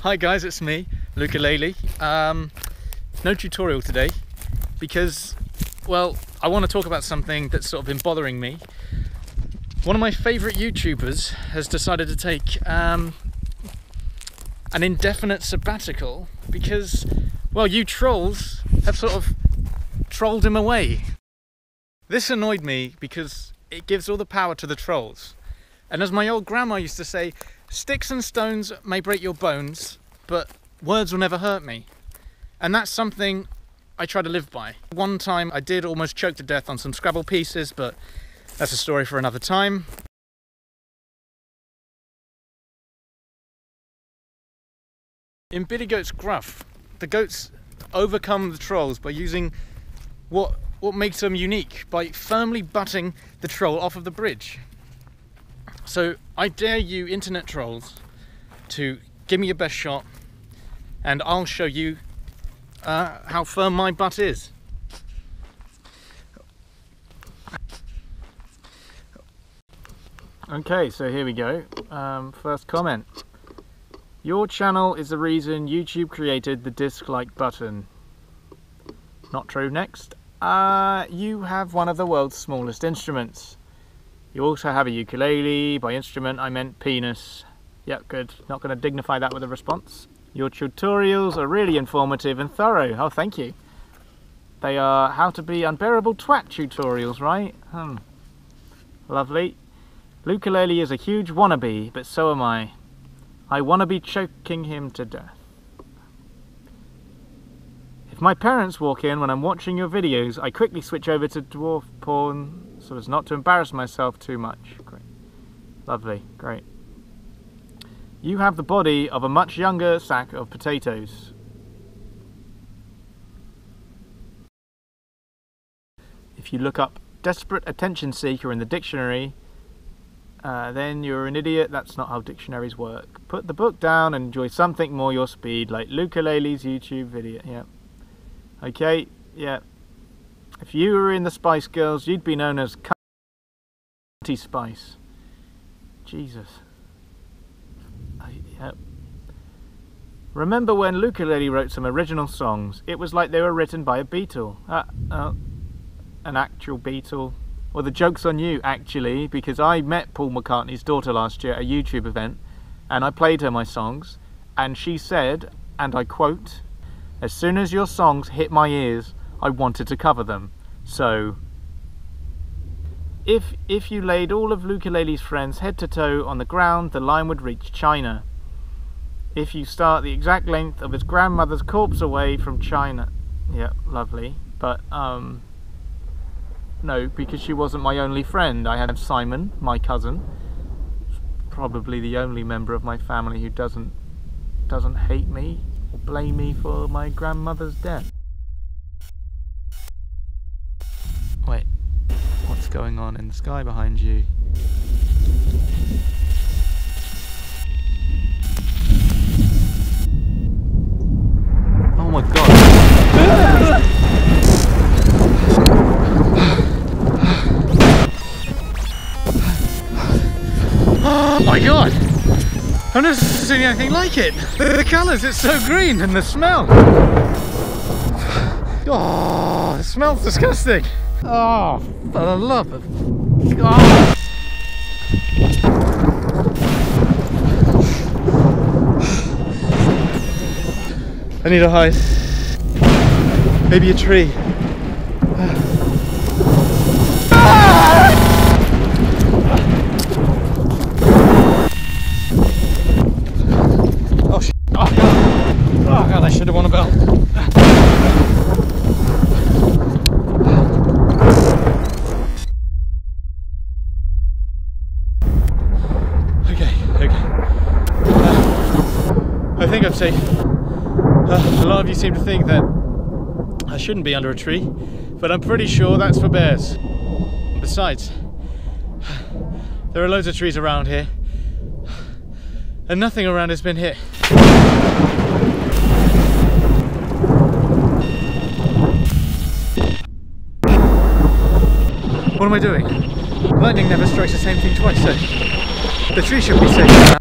Hi guys, it's me, Lukulele. Um, no tutorial today because, well, I want to talk about something that's sort of been bothering me. One of my favourite YouTubers has decided to take um, an indefinite sabbatical because, well, you trolls have sort of trolled him away. This annoyed me because it gives all the power to the trolls. And as my old grandma used to say, sticks and stones may break your bones, but words will never hurt me. And that's something I try to live by. One time I did almost choke to death on some Scrabble pieces, but that's a story for another time. In Billy Goat's Gruff, the goats overcome the trolls by using what what makes them unique by firmly butting the troll off of the bridge. So I dare you internet trolls to give me your best shot and I'll show you uh, how firm my butt is. Okay, so here we go. Um, first comment. Your channel is the reason YouTube created the dislike button. Not true. Next. Uh, you have one of the world's smallest instruments. You also have a ukulele. By instrument, I meant penis. Yep, good. Not going to dignify that with a response. Your tutorials are really informative and thorough. Oh, thank you. They are how to be unbearable twat tutorials, right? Hmm. Lovely. Lukulele is a huge wannabe, but so am I. I wanna be choking him to death. If my parents walk in when I'm watching your videos, I quickly switch over to dwarf porn so as not to embarrass myself too much. Great. Lovely, great. You have the body of a much younger sack of potatoes. If you look up desperate attention seeker in the dictionary, uh, then you're an idiot. That's not how dictionaries work. Put the book down and enjoy something more your speed, like Lukulele's YouTube video. Yeah. Okay, yeah. If you were in the Spice Girls, you'd be known as Cunty Spice. Jesus. I, yeah. Remember when Lukulele wrote some original songs? It was like they were written by a Beatle. Uh, uh, an actual Beatle. Well, the joke's on you, actually, because I met Paul McCartney's daughter last year at a YouTube event, and I played her my songs, and she said, and I quote, as soon as your songs hit my ears, I wanted to cover them. So, if, if you laid all of Lukulele's friends head to toe on the ground, the line would reach China. If you start the exact length of his grandmother's corpse away from China. Yeah, lovely. But, um, no, because she wasn't my only friend. I had Simon, my cousin, probably the only member of my family who doesn't doesn't hate me or blame me for my grandmother's death. Going on in the sky behind you? Oh my god! Oh my god! I've never seen anything like it! The, the colours, it's so green, and the smell! Oh, the smells disgusting! Oh, for the love of God! I need a hide. Maybe a tree. Oh, sh oh, oh god, I should have won a bell. Okay, okay. Safe. Uh, a lot of you seem to think that I shouldn't be under a tree, but I'm pretty sure that's for bears. Besides, there are loads of trees around here, and nothing around has been hit. What am I doing? Lightning never strikes the same thing twice, so the tree should be safe.